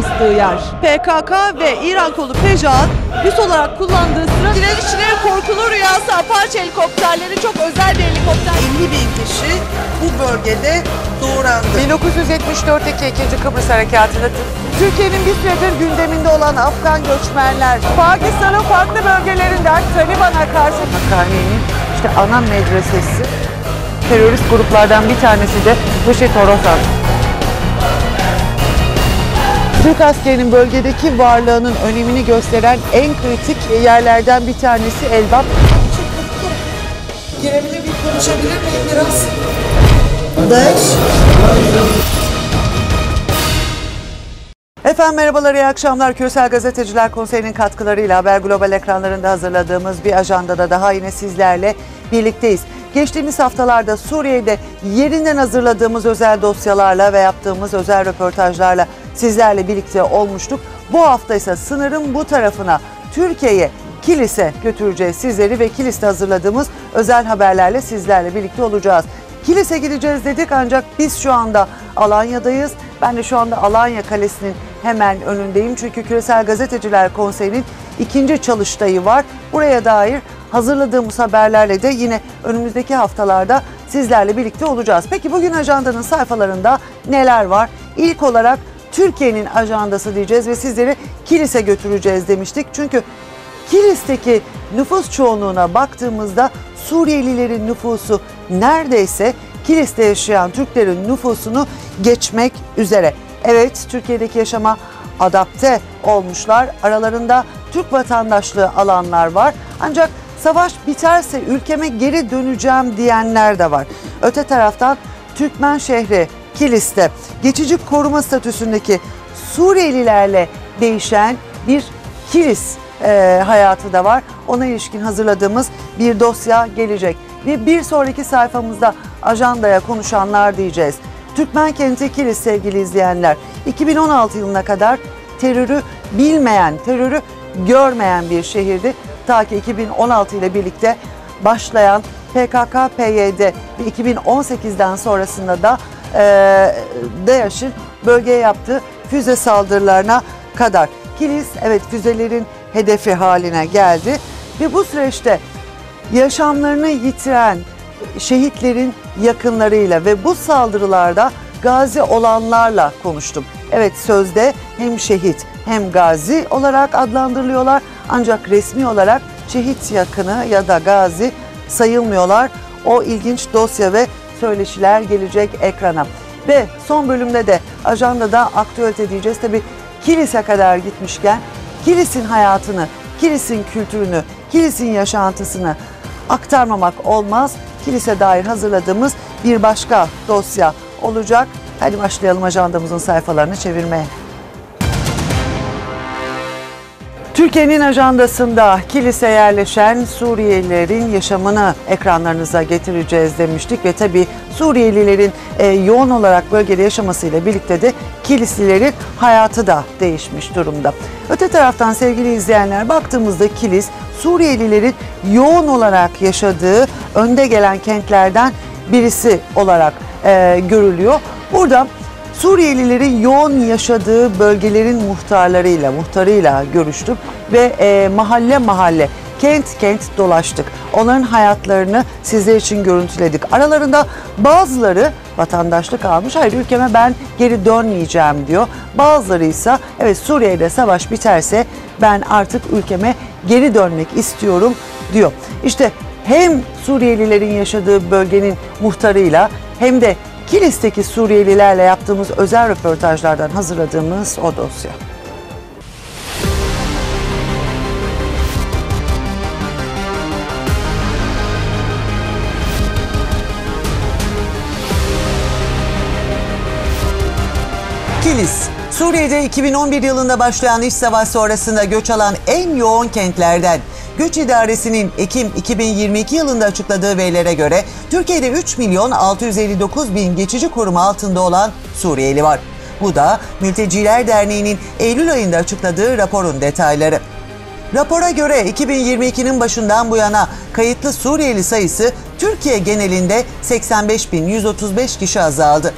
Afganistan Harb'ın cenazesi ilfikicileri astığı yer. PKK ve İran kolu PEJA'nın üs olarak kullandığı sıra direnişçilerin korkulu rüyası Apache helikopterleri çok özel bir helikopter. 50 bin kişi bu bölgede doğrandı. 1974'teki 2. Kıbrıs Harekatı'nda Türkiye'nin bir süredir gündeminde olan Afgan göçmenler Pakistan'ın farklı bölgelerinden Taliban'a karşı Hakkani'nin işte ana medresesi terörist gruplardan bir tanesi de Hışit Horasan. Türk askerinin bölgedeki varlığının önemini gösteren en kritik yerlerden bir tanesi Elbap. Girebilir miyim, konuşabilir miyim biraz? Daesh. Efendim merhabalar, iyi akşamlar. Küresel Gazeteciler Konseyi'nin katkılarıyla Haber Global ekranlarında hazırladığımız bir ajandada daha yine sizlerle birlikteyiz. Geçtiğimiz haftalarda Suriye'de yerinden hazırladığımız özel dosyalarla ve yaptığımız özel röportajlarla sizlerle birlikte olmuştuk. Bu hafta ise sınırın bu tarafına Türkiye'ye Kilis'e götüreceğiz sizleri ve Kilis'te hazırladığımız özel haberlerle sizlerle birlikte olacağız. Kilis'e gideceğiz dedik ancak biz şu anda Alanya'dayız. Ben de şu anda Alanya Kalesi'nin hemen önündeyim. Çünkü Küresel Gazeteciler Konseyi'nin ikinci çalıştayı var. Buraya dair hazırladığımız haberlerle de yine önümüzdeki haftalarda sizlerle birlikte olacağız. Peki bugün ajandanın sayfalarında neler var? İlk olarak Türkiye'nin ajandası diyeceğiz ve sizleri Kilis'e götüreceğiz demiştik. Çünkü Kilis'teki nüfus çoğunluğuna baktığımızda Suriyelilerin nüfusu neredeyse Kilis'te yaşayan Türklerin nüfusunu geçmek üzere. Evet Türkiye'deki yaşama adapte olmuşlar. Aralarında Türk vatandaşlığı alanlar var. Ancak savaş biterse ülkeme geri döneceğim diyenler de var. Öte taraftan Türkmen şehri Kilis'te geçici koruma statüsündeki Suriyelilerle değişen bir Kilis e, hayatı da var. Ona ilişkin hazırladığımız bir dosya gelecek. Ve bir sonraki sayfamızda ajandaya konuşanlar diyeceğiz. Türkmen kenti Kilis sevgili izleyenler. 2016 yılına kadar terörü bilmeyen, terörü görmeyen bir şehirdi. Ta ki 2016 ile birlikte başlayan PKK-PYD ve 2018'den sonrasında da e, DAEŞ'in bölgeye yaptığı füze saldırılarına kadar. Kilis evet füzelerin hedefi haline geldi ve bu süreçte yaşamlarını yitiren şehitlerin yakınlarıyla ve bu saldırılarda gazi olanlarla konuştum. Evet sözde hem şehit hem gazi olarak adlandırılıyorlar ancak resmi olarak şehit yakını ya da gazi sayılmıyorlar. O ilginç dosya ve söyleşiler gelecek ekrana. Ve son bölümde de ajandada aktüelite diyeceğiz. Tabi kilise kadar gitmişken Kilis'in hayatını, Kilis'in kültürünü, Kilis'in yaşantısını aktarmamak olmaz. Kilise dair hazırladığımız bir başka dosya olacak. Hadi başlayalım ajandamızın sayfalarını çevirmeye. Türkiye'nin ajandasında kilise yerleşen Suriyelilerin yaşamını ekranlarınıza getireceğiz demiştik ve tabii Suriyelilerin e, yoğun olarak bölgede yaşamasıyla birlikte de kilislerin hayatı da değişmiş durumda. Öte taraftan sevgili izleyenler baktığımızda kilis Suriyelilerin yoğun olarak yaşadığı önde gelen kentlerden birisi olarak e, görülüyor. Burada Suriyelilerin yoğun yaşadığı bölgelerin muhtarlarıyla, muhtarıyla görüştük ve e, mahalle mahalle, kent kent dolaştık. Onların hayatlarını sizler için görüntüledik. Aralarında bazıları vatandaşlık almış, hayır ülkeme ben geri dönmeyeceğim diyor. Bazıları ise evet Suriye'de savaş biterse ben artık ülkeme geri dönmek istiyorum diyor. İşte hem Suriyelilerin yaşadığı bölgenin muhtarıyla hem de Kilis'teki Suriyelilerle yaptığımız özel röportajlardan hazırladığımız o dosya. Kilis, Suriye'de 2011 yılında başlayan iç savaş sonrasında göç alan en yoğun kentlerden. Göç İdaresi'nin Ekim 2022 yılında açıkladığı verilere göre Türkiye'de 3 milyon 659 bin geçici koruma altında olan Suriyeli var. Bu da Mülteciler Derneği'nin Eylül ayında açıkladığı raporun detayları. Rapora göre 2022'nin başından bu yana kayıtlı Suriyeli sayısı Türkiye genelinde 85.135 kişi azaldı.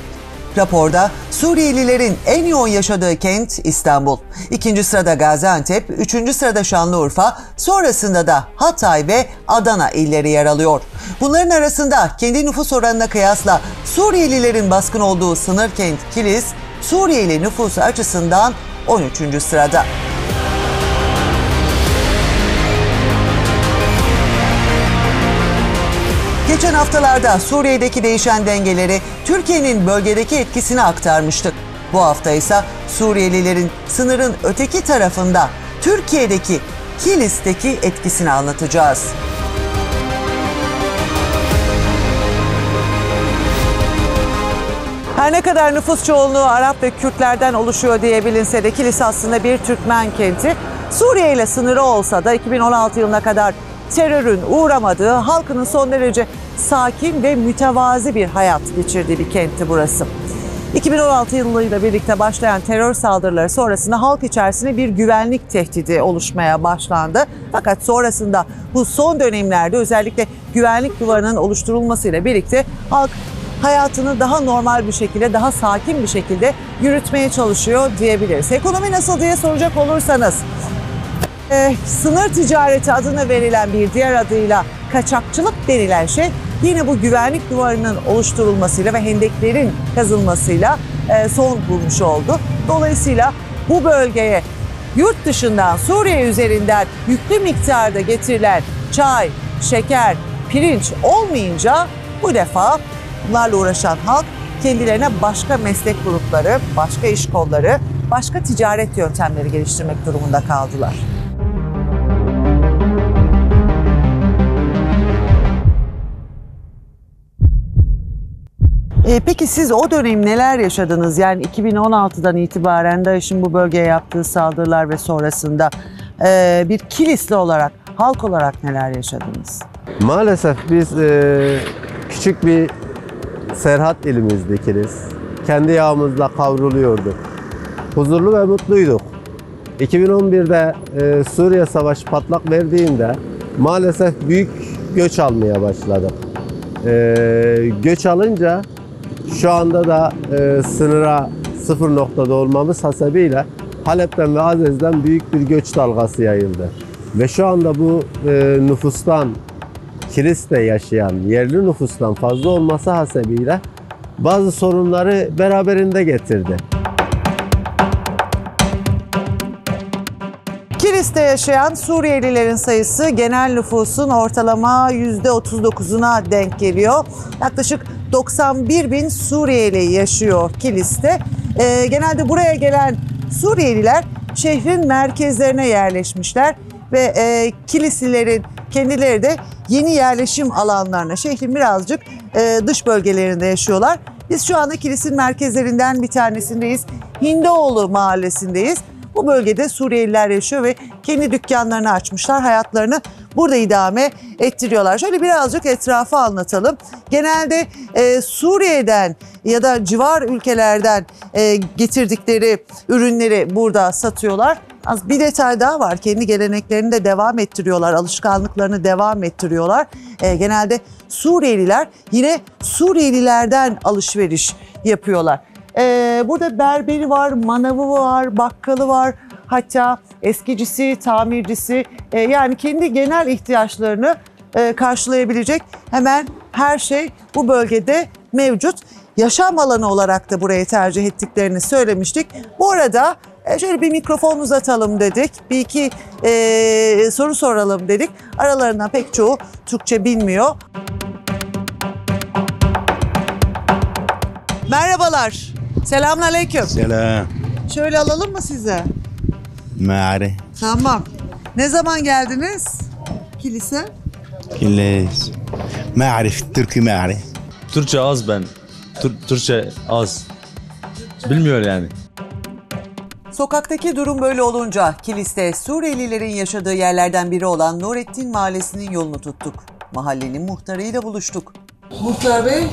Raporda Suriyelilerin en yoğun yaşadığı kent İstanbul. İkinci sırada Gaziantep, üçüncü sırada Şanlıurfa, sonrasında da Hatay ve Adana illeri yer alıyor. Bunların arasında kendi nüfus oranına kıyasla Suriyelilerin baskın olduğu sınır kent Kilis, Suriyeli nüfusu açısından 13. sırada. Geçen haftalarda Suriye'deki değişen dengeleri Türkiye'nin bölgedeki etkisini aktarmıştık. Bu hafta ise Suriyelilerin sınırın öteki tarafında Türkiye'deki Kilis'teki etkisini anlatacağız. Her ne kadar nüfus çoğunluğu Arap ve Kürtlerden oluşuyor diye bilinse de Kilis aslında bir Türkmen kenti. Suriye ile sınırı olsa da 2016 yılına kadar terörün uğramadığı, halkının son derece sakin ve mütevazi bir hayat geçirdiği bir kentti burası. 2016 yılıyla birlikte başlayan terör saldırıları sonrasında halk içerisinde bir güvenlik tehdidi oluşmaya başlandı. Fakat sonrasında bu son dönemlerde özellikle güvenlik duvarının oluşturulmasıyla birlikte halk hayatını daha normal bir şekilde, daha sakin bir şekilde yürütmeye çalışıyor diyebiliriz. Ekonomi nasıl diye soracak olursanız, e, sınır ticareti adına verilen bir diğer adıyla kaçakçılık denilen şey yine bu güvenlik duvarının oluşturulmasıyla ve hendeklerin kazılmasıyla e, son bulmuş oldu. Dolayısıyla bu bölgeye yurt dışından Suriye üzerinden yüklü miktarda getirilen çay, şeker, pirinç olmayınca bu defa bunlarla uğraşan halk kendilerine başka meslek grupları, başka iş kolları, başka ticaret yöntemleri geliştirmek durumunda kaldılar. E, peki siz o dönem neler yaşadınız? Yani 2016'dan itibaren DAEŞ'in bu bölgeye yaptığı saldırılar ve sonrasında e, bir Kilisli olarak, halk olarak neler yaşadınız? Maalesef biz e, küçük bir serhat ilimizdekiniz. Kendi yağımızla kavruluyorduk. Huzurlu ve mutluyduk. 2011'de e, Suriye Savaşı patlak verdiğinde maalesef büyük göç almaya başladık. E, göç alınca şu anda da e, sınıra sıfır noktada olmamız hasebiyle Halep'ten ve Azez'den büyük bir göç dalgası yayıldı. Ve şu anda bu e, nüfustan Kilis'te yaşayan yerli nüfustan fazla olması hasebiyle bazı sorunları beraberinde getirdi. Kilis'te yaşayan Suriyelilerin sayısı genel nüfusun ortalama %39'una denk geliyor. Yaklaşık 91 bin Suriyeli yaşıyor Kilis'te. Ee, genelde buraya gelen Suriyeliler şehrin merkezlerine yerleşmişler ve e, Kilislilerin kendileri de yeni yerleşim alanlarına, şehrin birazcık e, dış bölgelerinde yaşıyorlar. Biz şu anda Kilis'in merkezlerinden bir tanesindeyiz. Hindoğlu mahallesindeyiz. Bu bölgede Suriyeliler yaşıyor ve kendi dükkanlarını açmışlar. Hayatlarını burada idame ettiriyorlar. Şöyle birazcık etrafı anlatalım. Genelde e, Suriye'den ya da civar ülkelerden e, getirdikleri ürünleri burada satıyorlar. Az bir detay daha var. Kendi geleneklerini de devam ettiriyorlar. Alışkanlıklarını devam ettiriyorlar. E, genelde Suriyeliler yine Suriyelilerden alışveriş yapıyorlar. Ee, burada berberi var, manavı var, bakkalı var. Hatta eskicisi, tamircisi e, yani kendi genel ihtiyaçlarını e, karşılayabilecek hemen her şey bu bölgede mevcut. Yaşam alanı olarak da burayı tercih ettiklerini söylemiştik. Bu arada e, şöyle bir mikrofon uzatalım dedik. Bir iki e, soru soralım dedik. Aralarından pek çoğu Türkçe bilmiyor. Merhabalar. Selamünaleyküm. Selam. Şöyle alalım mı size? Mare. Tamam. Ne zaman geldiniz? Kilise. Kilise. Marif, Türkü mare. Türkçe az ben. Tur Türkçe az. Bilmiyor yani. Sokaktaki durum böyle olunca kiliste Suriyelilerin yaşadığı yerlerden biri olan Nurettin Mahallesi'nin yolunu tuttuk. Mahallenin muhtarıyla buluştuk. Muhtar Bey,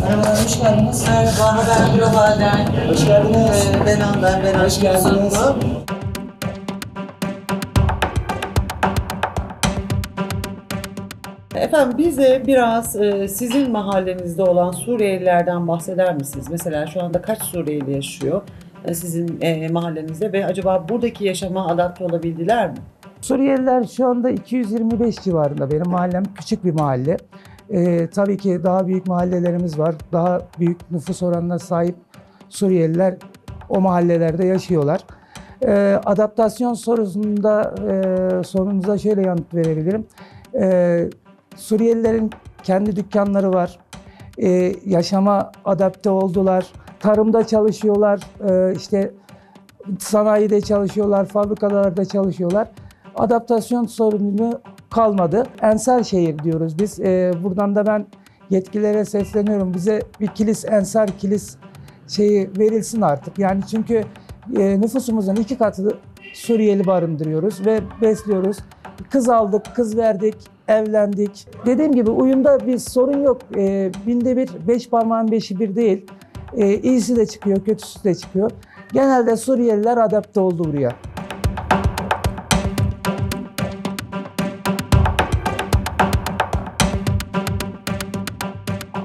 Merhabalar, hoş geldiniz. merhaba ben Global'den. Hoş geldiniz. Ee, Benan'dan, ben Hoş geldiniz. Efendim Efendim bize biraz e, sizin mahallenizde olan Suriyelilerden bahseder misiniz? Mesela şu anda kaç Suriyeli yaşıyor e, sizin e, mahallenizde ve acaba buradaki yaşama adapte olabildiler mi? Suriyeliler şu anda 225 civarında. Benim mahallem küçük bir mahalle. Ee, tabii ki daha büyük mahallelerimiz var. Daha büyük nüfus oranına sahip Suriyeliler o mahallelerde yaşıyorlar. Ee, adaptasyon sorusunda e, sorunuza şöyle yanıt verebilirim. Ee, Suriyelilerin kendi dükkanları var. Ee, yaşama adapte oldular. Tarımda çalışıyorlar. Ee, işte sanayide çalışıyorlar, fabrikalarda çalışıyorlar. Adaptasyon sorunu kalmadı. Ensar şehir diyoruz biz. Ee, buradan da ben yetkililere sesleniyorum. Bize bir kilis, ensar kilis şeyi verilsin artık. Yani çünkü e, nüfusumuzun iki katı Suriyeli barındırıyoruz ve besliyoruz. Kız aldık, kız verdik, evlendik. Dediğim gibi uyumda bir sorun yok. Ee, binde bir, beş parmağın beşi bir değil. Ee, iyisi de çıkıyor, kötüsü de çıkıyor. Genelde Suriyeliler adapte oldu buraya.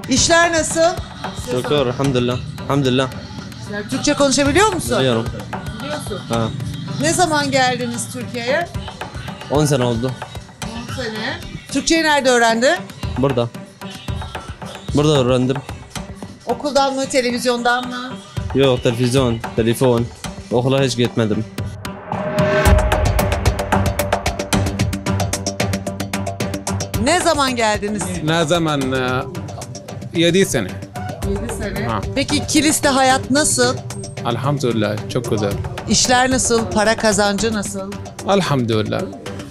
İşler nasıl? Şükür, elhamdülillah. Elhamdülillah. Türkçe konuşabiliyor musun? Biliyorum. Biliyorsun. Ha. Ne zaman geldiniz Türkiye'ye? 10 sene oldu. 10 sene. Türkçeyi nerede öğrendin? Burada. Burada öğrendim. Okuldan mı, televizyondan mı? Yok televizyon, telefon. Okula hiç gitmedim. Ne zaman geldiniz? Ne zaman? E, 7 sene. 7 sene. Ha. Peki kiliste hayat nasıl? Elhamdülillah çok güzel. İşler nasıl? Para kazancı nasıl? Elhamdülillah.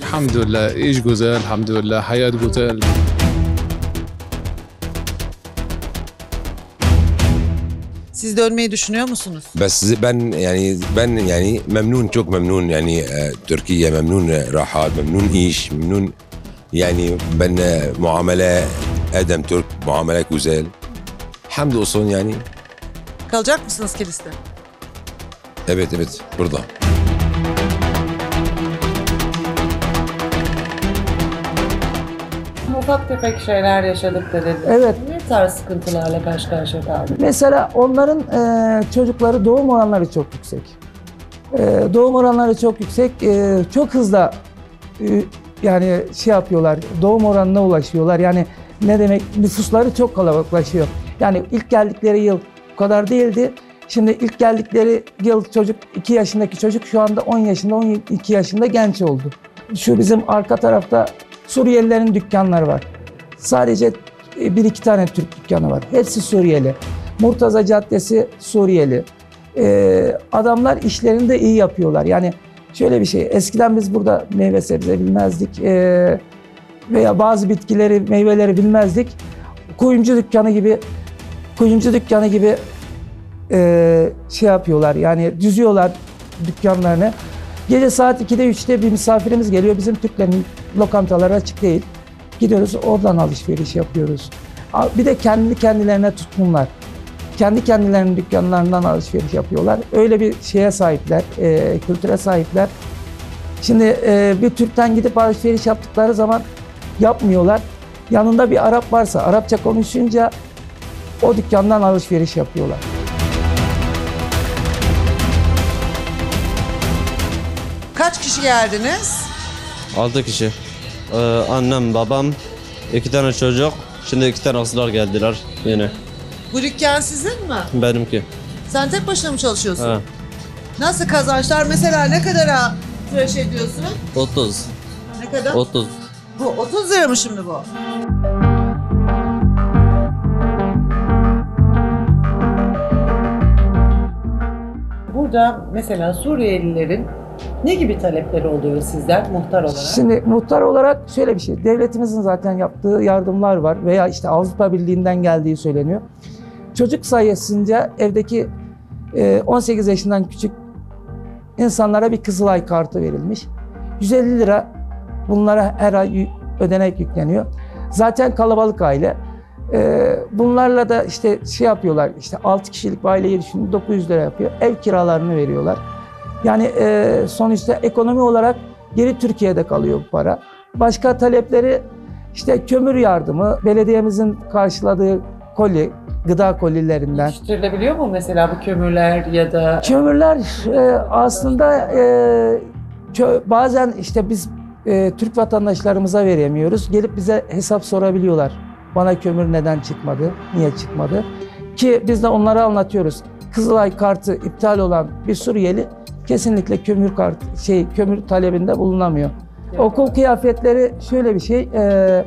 Elhamdülillah iş güzel, elhamdülillah hayat güzel. Siz dönmeyi düşünüyor musunuz? بس ben yani ben yani memnun çok memnun yani e, Türkiye memnun e, rahat memnun iş memnun yani ben e, muamele edem Türk muamele güzel hamdolsun yani Kalacak mısınız kiliste? evet evet burada. Ufak tefek şeyler yaşadık dediniz. Evet. Ne tarz sıkıntılarla karşı karşıya kaldık? Mesela onların e, çocukları doğum oranları çok yüksek. E, doğum oranları çok yüksek. E, çok hızlı e, yani şey yapıyorlar, doğum oranına ulaşıyorlar. Yani ne demek nüfusları çok kalabalıklaşıyor. Yani ilk geldikleri yıl bu kadar değildi. Şimdi ilk geldikleri yıl çocuk 2 yaşındaki çocuk şu anda 10 yaşında 12 yaşında genç oldu. Şu bizim arka tarafta Suriyelilerin dükkanları var. Sadece e, bir iki tane Türk dükkanı var. Hepsi Suriyeli. Murtaza Caddesi Suriyeli. Ee, adamlar işlerini de iyi yapıyorlar. Yani şöyle bir şey. Eskiden biz burada meyve sebze bilmezdik. Ee, veya bazı bitkileri, meyveleri bilmezdik. Kuyumcu dükkanı gibi kuyumcu dükkanı gibi e, şey yapıyorlar. Yani düzüyorlar dükkanlarını. Gece saat 2'de 3'te bir misafirimiz geliyor. Bizim Türklerin lokantaları açık değil. Gidiyoruz oradan alışveriş yapıyoruz. Bir de kendi kendilerine tutkunlar. Kendi kendilerinin dükkanlarından alışveriş yapıyorlar. Öyle bir şeye sahipler, e, kültüre sahipler. Şimdi e, bir Türk'ten gidip alışveriş yaptıkları zaman yapmıyorlar. Yanında bir Arap varsa, Arapça konuşunca o dükkandan alışveriş yapıyorlar. Kaç kişi geldiniz? 6 kişi. Ee, annem, babam, iki tane çocuk. Şimdi iki tane asılar geldiler yine. Bu dükkan sizin mi? Benimki. Sen tek başına mı çalışıyorsun? Ha. Nasıl kazançlar? Mesela ne kadara tıraş ediyorsun? 30. Ne kadar? 30. Bu 30 lira mı şimdi bu? Burada mesela Suriyelilerin ne gibi talepleri oluyor sizden muhtar olarak? Şimdi muhtar olarak şöyle bir şey. Devletimizin zaten yaptığı yardımlar var veya işte Avrupa Birliği'nden geldiği söyleniyor. Çocuk sayısınca evdeki e, 18 yaşından küçük insanlara bir Kızılay kartı verilmiş. 150 lira bunlara her ay ödenek yükleniyor. Zaten kalabalık aile. E, bunlarla da işte şey yapıyorlar işte 6 kişilik bir aileyi düşünün 900 lira yapıyor. Ev kiralarını veriyorlar. Yani e, sonuçta ekonomi olarak geri Türkiye'de kalıyor bu para. Başka talepleri İşte kömür yardımı, belediyemizin karşıladığı koli, gıda kolilerinden. Yetiştirilebiliyor mu mesela bu kömürler ya da Kömürler e, aslında e, kö- bazen işte biz e, Türk vatandaşlarımıza veremiyoruz. Gelip bize hesap sorabiliyorlar. Bana kömür neden çıkmadı, niye çıkmadı? Ki biz de onlara anlatıyoruz. Kızılay kartı iptal olan bir Suriyeli kesinlikle kömür kart şey kömür talebinde bulunamıyor. Okul kıyafetleri şöyle bir şey. e,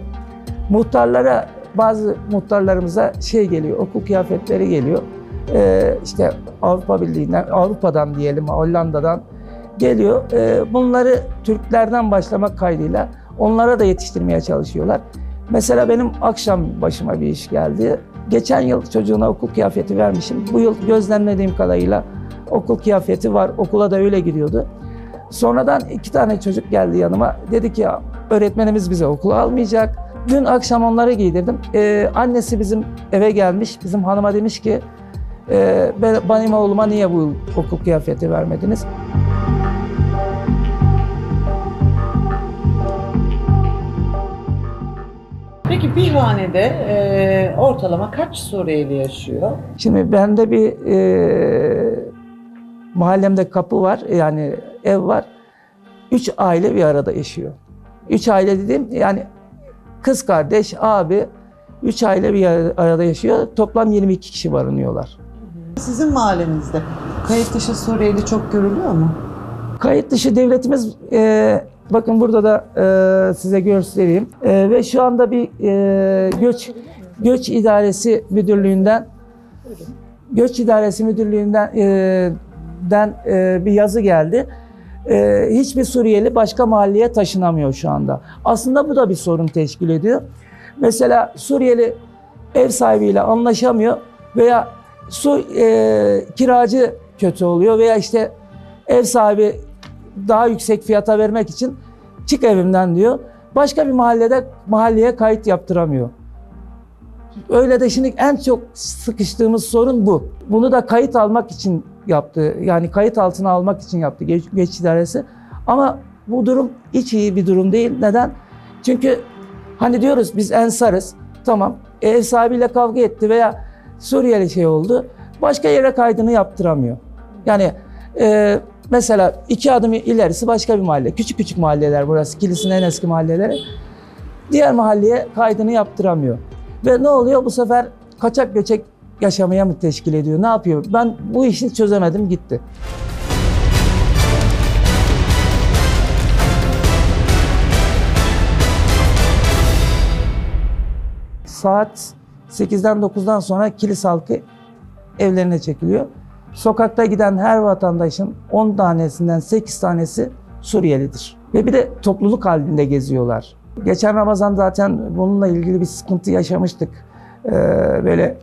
muhtarlara bazı muhtarlarımıza şey geliyor, okul kıyafetleri geliyor. Ee, işte Avrupa Birliği'nden, Avrupa'dan diyelim, Hollanda'dan geliyor. Ee, bunları Türklerden başlamak kaydıyla onlara da yetiştirmeye çalışıyorlar. Mesela benim akşam başıma bir iş geldi. Geçen yıl çocuğuna okul kıyafeti vermişim. Bu yıl gözlemlediğim kadarıyla okul kıyafeti var. Okula da öyle gidiyordu. Sonradan iki tane çocuk geldi yanıma. Dedi ki ya öğretmenimiz bize okula almayacak. Dün akşam onları giydirdim. Ee, annesi bizim eve gelmiş. Bizim hanıma demiş ki e, ben- benim oğluma niye bu okul kıyafeti vermediniz? Peki bir hanede e, ortalama kaç Suriyeli yaşıyor? Şimdi bende bir e, mahallemde kapı var yani ev var. Üç aile bir arada yaşıyor. Üç aile dediğim yani kız kardeş, abi, üç aile bir arada yaşıyor. Toplam 22 kişi barınıyorlar. Sizin mahallenizde kayıt dışı Suriyeli çok görülüyor mu? Kayıt dışı devletimiz e, bakın burada da e, size göstereyim. E, ve şu anda bir e, göç göç idaresi müdürlüğünden göç idaresi müdürlüğünden e, den e, bir yazı geldi. E, hiçbir Suriyeli başka mahalleye taşınamıyor şu anda. Aslında bu da bir sorun teşkil ediyor. Mesela Suriyeli ev sahibiyle anlaşamıyor veya su e, kiracı kötü oluyor veya işte ev sahibi daha yüksek fiyata vermek için çık evimden diyor. Başka bir mahallede mahalleye kayıt yaptıramıyor. Öyle de şimdi en çok sıkıştığımız sorun bu. Bunu da kayıt almak için yaptı. Yani kayıt altına almak için yaptı geç, geç idaresi. Ama bu durum hiç iyi bir durum değil. Neden? Çünkü hani diyoruz biz ensarız. Tamam. Ev sahibiyle kavga etti veya Suriyeli şey oldu. Başka yere kaydını yaptıramıyor. Yani e, mesela iki adım ilerisi başka bir mahalle. Küçük küçük mahalleler burası. Kilis'in en eski mahalleleri. Diğer mahalleye kaydını yaptıramıyor. Ve ne oluyor? Bu sefer kaçak göçek yaşamaya mı teşkil ediyor? Ne yapıyor? Ben bu işi çözemedim gitti. Saat 8'den 9'dan sonra kilis halkı evlerine çekiliyor. Sokakta giden her vatandaşın 10 tanesinden 8 tanesi Suriyelidir. Ve bir de topluluk halinde geziyorlar. Geçen Ramazan zaten bununla ilgili bir sıkıntı yaşamıştık. Ee, böyle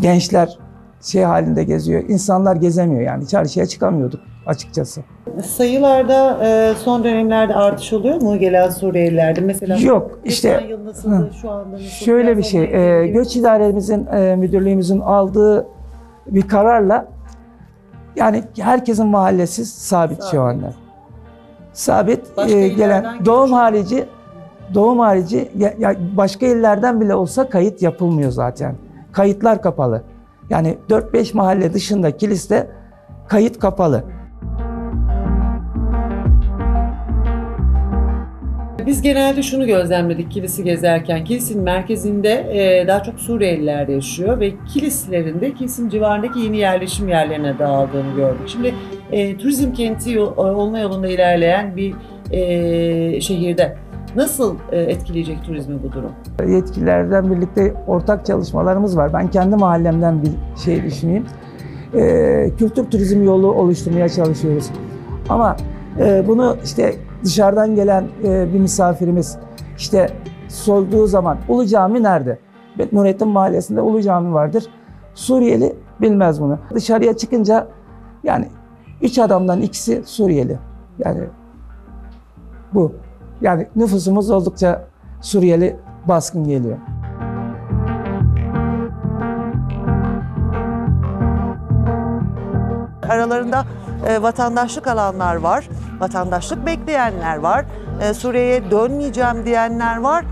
gençler şey halinde geziyor. İnsanlar gezemiyor yani. Çarşıya çıkamıyorduk açıkçası. Sayılarda e, son dönemlerde artış oluyor mu gelen Suriyelilerde? Mesela Yok, işte- yıl nasıldı, şu anda nasıl? Şöyle bir şey, e, göç idaremizin, e, müdürlüğümüzün aldığı bir kararla yani herkesin mahallesi sabit, şu anda. Sabit Başka e, gelen doğum yok. harici doğum harici ya, ya başka illerden bile olsa kayıt yapılmıyor zaten. Kayıtlar kapalı. Yani 4-5 mahalle dışında kiliste kayıt kapalı. Biz genelde şunu gözlemledik kilisi gezerken. Kilisin merkezinde e, daha çok Suriyeliler yaşıyor ve kilislerinde kilisin civarındaki yeni yerleşim yerlerine dağıldığını gördük. Şimdi e, turizm kenti yol- olma yolunda ilerleyen bir e, şehirde nasıl e, etkileyecek turizmi bu durum? yetkililerden birlikte ortak çalışmalarımız var. Ben kendi mahallemden bir şey düşüneyim. Ee, kültür turizm yolu oluşturmaya çalışıyoruz. Ama e, bunu işte dışarıdan gelen e, bir misafirimiz işte sorduğu zaman Ulu Cami nerede? Nurettin Mahallesi'nde Ulu Cami vardır. Suriyeli bilmez bunu. Dışarıya çıkınca yani üç adamdan ikisi Suriyeli. Yani bu. Yani nüfusumuz oldukça Suriyeli baskın geliyor. Aralarında e, vatandaşlık alanlar var, vatandaşlık bekleyenler var, e, Suriye'ye dönmeyeceğim diyenler var.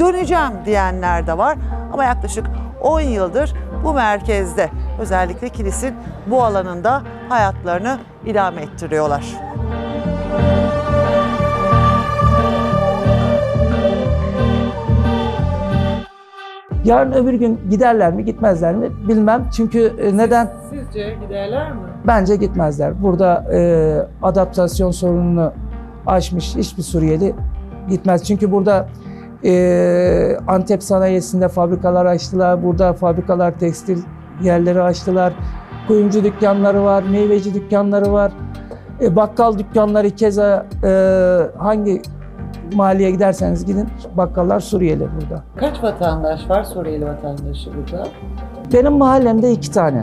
döneceğim diyenler de var. Ama yaklaşık 10 yıldır bu merkezde özellikle kilisin bu alanında hayatlarını idame ettiriyorlar. Yarın öbür gün giderler mi gitmezler mi bilmem. Çünkü e, neden? Sizce giderler mi? Bence gitmezler. Burada e, adaptasyon sorununu aşmış hiçbir Suriyeli gitmez. Çünkü burada e, Antep sanayisinde fabrikalar açtılar. Burada fabrikalar, tekstil yerleri açtılar. Kuyumcu dükkanları var, meyveci dükkanları var. E, bakkal dükkanları keza e, hangi mahalleye giderseniz gidin bakkallar Suriyeli burada. Kaç vatandaş var Suriyeli vatandaşı burada? Benim mahallemde iki tane.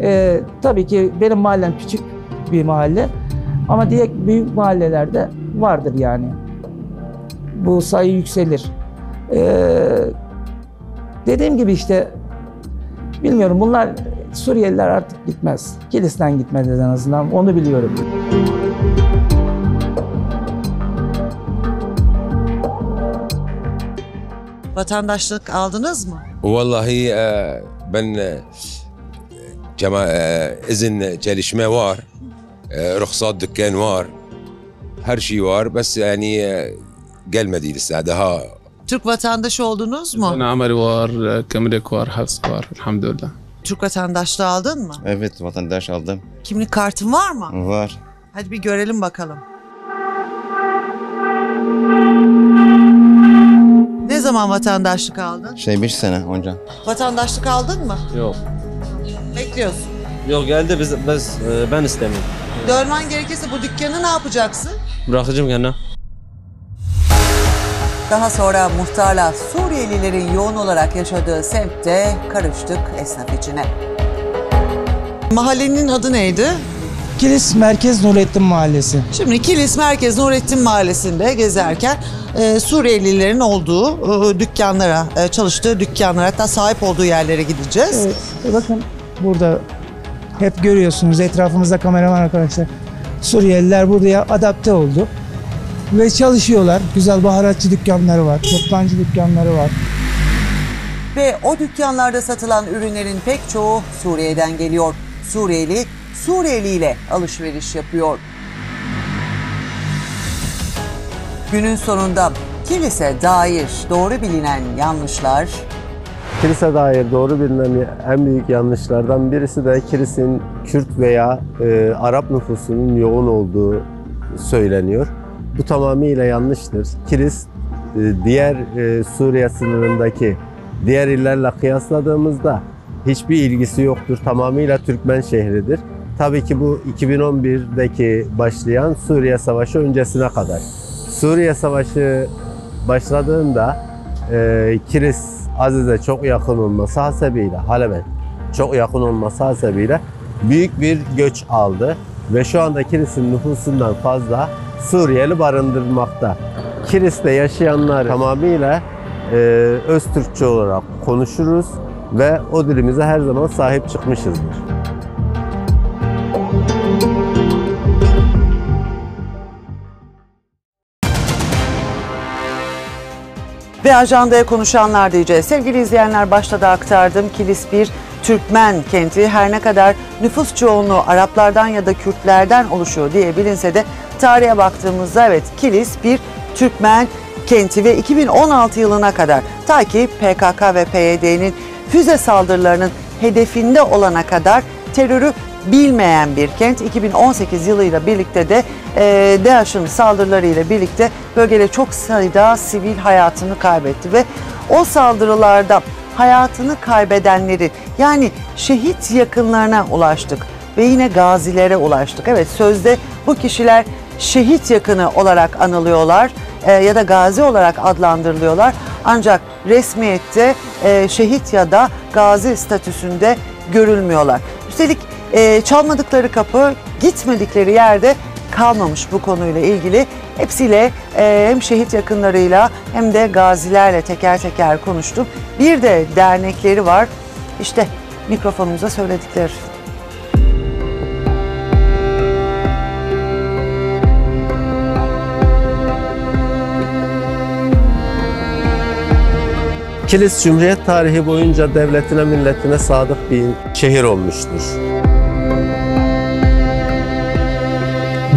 Ee, tabii ki benim mahallem küçük bir mahalle. Ama diğer büyük mahallelerde vardır yani. Bu sayı yükselir. Ee, dediğim gibi işte bilmiyorum bunlar Suriyeliler artık gitmez. Kilis'ten gitmez en azından onu biliyorum. Vatandaşlık aldınız mı? Vallahi e, ben e, cema, e, izin çalışma var. E, ruhsat dükkan var. Her şey var. Bes yani e, gelmedi lise daha. Türk vatandaşı oldunuz mu? Ben amel var, e, kemrek var, hafız var. Elhamdülillah. Türk vatandaşlığı aldın mı? Evet vatandaş aldım. Kimlik kartın var mı? Var. Hadi bir görelim bakalım. Ne zaman vatandaşlık aldın? Şey 5 sene önce. Vatandaşlık aldın mı? Yok. Bekliyorsun. Yok geldi biz, biz e, ben istemiyorum. Dönmen gerekirse bu dükkanı ne yapacaksın? Bırakacağım kendine. Daha sonra muhtarla Suriyelilerin yoğun olarak yaşadığı semtte karıştık esnaf içine. Mahallenin adı neydi? Kilis Merkez Nurettin Mahallesi. Şimdi Kilis Merkez Nurettin Mahallesi'nde gezerken e, Suriyelilerin olduğu e, dükkanlara, e, çalıştığı dükkanlara hatta sahip olduğu yerlere gideceğiz. Evet, bakın burada hep görüyorsunuz etrafımızda kameraman arkadaşlar. Suriyeliler buraya adapte oldu. Ve çalışıyorlar. Güzel baharatçı dükkanları var, toptancı dükkanları var. Ve o dükkanlarda satılan ürünlerin pek çoğu Suriye'den geliyor. Suriyeli, Suriyeli ile alışveriş yapıyor. Günün sonunda kilise dair doğru bilinen yanlışlar Kilise dair doğru bilinen en büyük yanlışlardan birisi de kilisin Kürt veya e, Arap nüfusunun yoğun olduğu söyleniyor. Bu tamamıyla yanlıştır. Kilis e, diğer e, Suriye sınırındaki diğer illerle kıyasladığımızda hiçbir ilgisi yoktur. Tamamıyla Türkmen şehridir. Tabii ki bu 2011'deki başlayan Suriye Savaşı öncesine kadar. Suriye Savaşı başladığında e, Kilis Aziz'e çok yakın olması hasebiyle, Halep'e çok yakın olması hasebiyle büyük bir göç aldı. Ve şu anda Kilis'in nüfusundan fazla Suriyeli barındırmakta. Kilis'te yaşayanlar tamamıyla e, öz Türkçe olarak konuşuruz ve o dilimize her zaman sahip çıkmışızdır. Ve ajandaya konuşanlar diyeceğiz. Sevgili izleyenler başta da aktardım. Kilis bir Türkmen kenti her ne kadar nüfus çoğunluğu Araplardan ya da Kürtlerden oluşuyor diye bilinse de tarihe baktığımızda evet Kilis bir Türkmen kenti ve 2016 yılına kadar ta ki PKK ve PYD'nin füze saldırılarının hedefinde olana kadar terörü bilmeyen bir kent. 2018 yılıyla birlikte de e, DAEŞ'ın saldırılarıyla birlikte bölgede çok sayıda sivil hayatını kaybetti ve o saldırılarda hayatını kaybedenleri yani şehit yakınlarına ulaştık ve yine gazilere ulaştık. Evet sözde bu kişiler şehit yakını olarak anılıyorlar e, ya da gazi olarak adlandırılıyorlar. Ancak resmiyette e, şehit ya da gazi statüsünde görülmüyorlar. Üstelik e, çalmadıkları kapı gitmedikleri yerde kalmamış bu konuyla ilgili. Hepsiyle e, hem şehit yakınlarıyla hem de gazilerle teker teker konuştum. Bir de dernekleri var. İşte mikrofonumuza söyledikleri. Kilis Cumhuriyet tarihi boyunca devletine milletine sadık bir şehir olmuştur.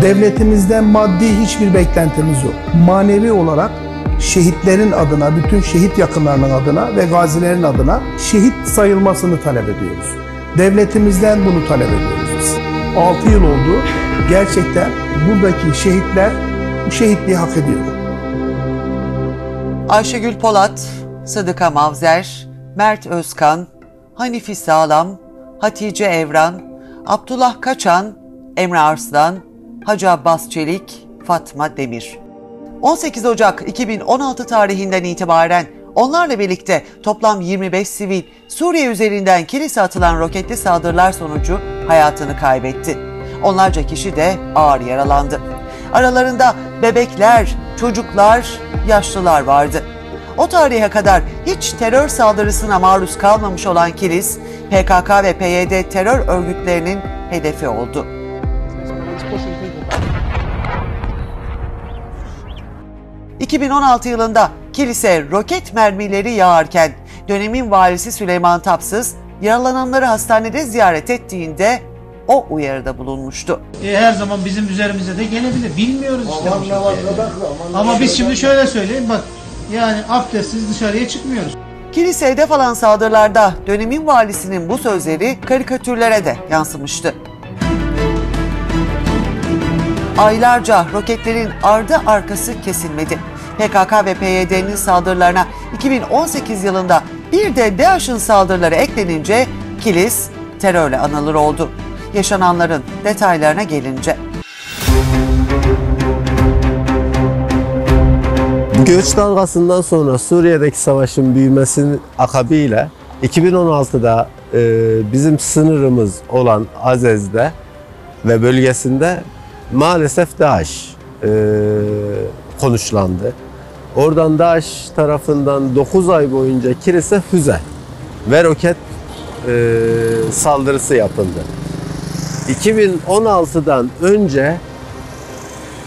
Devletimizden maddi hiçbir beklentimiz yok. Manevi olarak şehitlerin adına, bütün şehit yakınlarının adına ve gazilerin adına şehit sayılmasını talep ediyoruz. Devletimizden bunu talep ediyoruz biz. 6 yıl oldu. Gerçekten buradaki şehitler bu şehitliği hak ediyor. Ayşegül Polat, Sıdıka Mavzer, Mert Özkan, Hanifi Sağlam, Hatice Evran, Abdullah Kaçan, Emre Arslan, Hacı Abbas Çelik, Fatma Demir. 18 Ocak 2016 tarihinden itibaren onlarla birlikte toplam 25 sivil Suriye üzerinden kilise atılan roketli saldırılar sonucu hayatını kaybetti. Onlarca kişi de ağır yaralandı. Aralarında bebekler, çocuklar, yaşlılar vardı. O tarihe kadar hiç terör saldırısına maruz kalmamış olan Kilis, PKK ve PYD terör örgütlerinin hedefi oldu. ...2016 yılında kilise roket mermileri yağarken... ...dönemin valisi Süleyman Tapsız... ...yaralananları hastanede ziyaret ettiğinde... ...o uyarıda bulunmuştu. E, her zaman bizim üzerimize de gelebilir. Bilmiyoruz işte. bu şeyleri. Ama biz şimdi şöyle söyleyeyim bak. Yani abdestsiz dışarıya çıkmıyoruz. Kilise hedef alan saldırılarda dönemin valisinin bu sözleri karikatürlere de yansımıştı. Aylarca roketlerin ardı arkası kesilmedi. PKK ve PYD'nin saldırılarına 2018 yılında bir de DAEŞ'in saldırıları eklenince Kilis terörle anılır oldu. Yaşananların detaylarına gelince. Göç dalgasından sonra Suriye'deki savaşın büyümesinin akabıyla 2016'da e, bizim sınırımız olan Azez'de ve bölgesinde maalesef DAEŞ e, konuşlandı. Oradan DAEŞ tarafından 9 ay boyunca kilise füze ve roket e, saldırısı yapıldı. 2016'dan önce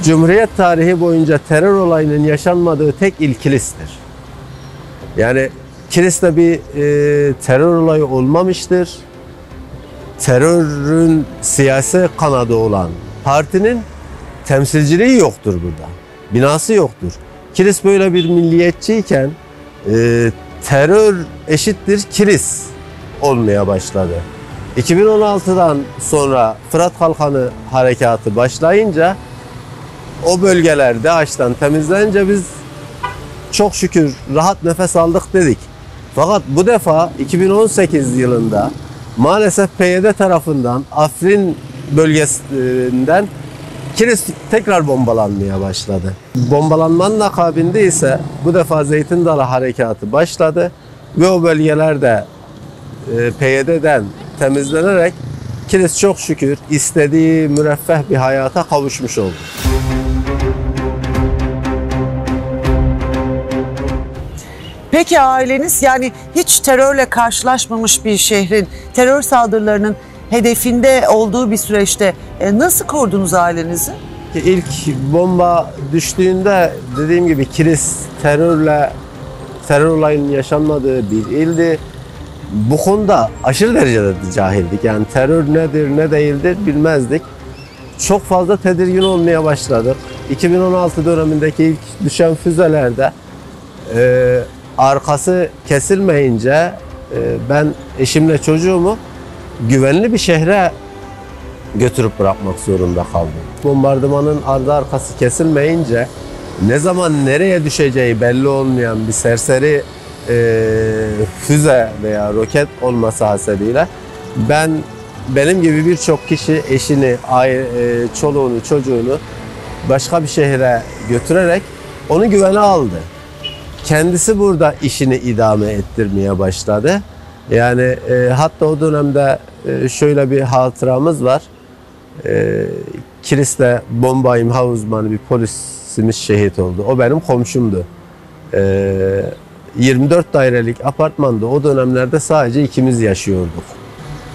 Cumhuriyet tarihi boyunca terör olayının yaşanmadığı tek il Kilis'tir. Yani Kilis'te bir e, terör olayı olmamıştır. Terörün siyasi kanadı olan partinin temsilciliği yoktur burada. Binası yoktur. Kilis böyle bir milliyetçiyken e, terör eşittir Kilis olmaya başladı. 2016'dan sonra Fırat Kalkanı harekatı başlayınca o bölgeler DAEŞ'ten temizlenince biz çok şükür rahat nefes aldık dedik. Fakat bu defa 2018 yılında maalesef PYD tarafından Afrin bölgesinden Kilis tekrar bombalanmaya başladı. Bombalanmanın akabinde ise bu defa Zeytin Dalı harekatı başladı ve o bölgelerde e, PYD'den temizlenerek Kilis çok şükür istediği müreffeh bir hayata kavuşmuş oldu. Peki aileniz yani hiç terörle karşılaşmamış bir şehrin terör saldırılarının hedefinde olduğu bir süreçte e, nasıl korudunuz ailenizi? İlk bomba düştüğünde dediğim gibi Kilis terörle terör olayının yaşanmadığı bir ildi. Bu konuda aşırı derecede cahildik. Yani terör nedir ne değildir bilmezdik. Çok fazla tedirgin olmaya başladık. 2016 dönemindeki ilk düşen füzelerde e, arkası kesilmeyince e, ben eşimle çocuğumu güvenli bir şehre götürüp bırakmak zorunda kaldım. Bombardımanın ardı arkası kesilmeyince ne zaman nereye düşeceği belli olmayan bir serseri e, füze veya roket olması hasebiyle ben benim gibi birçok kişi eşini, aile, e, çoluğunu, çocuğunu başka bir şehre götürerek onu güvene aldı. Kendisi burada işini idame ettirmeye başladı. Yani e, hatta o dönemde e, şöyle bir hatıramız var. E, Kilis'te bomba imha uzmanı bir polisimiz şehit oldu. O benim komşumdu. E, 24 dairelik apartmanda o dönemlerde sadece ikimiz yaşıyorduk.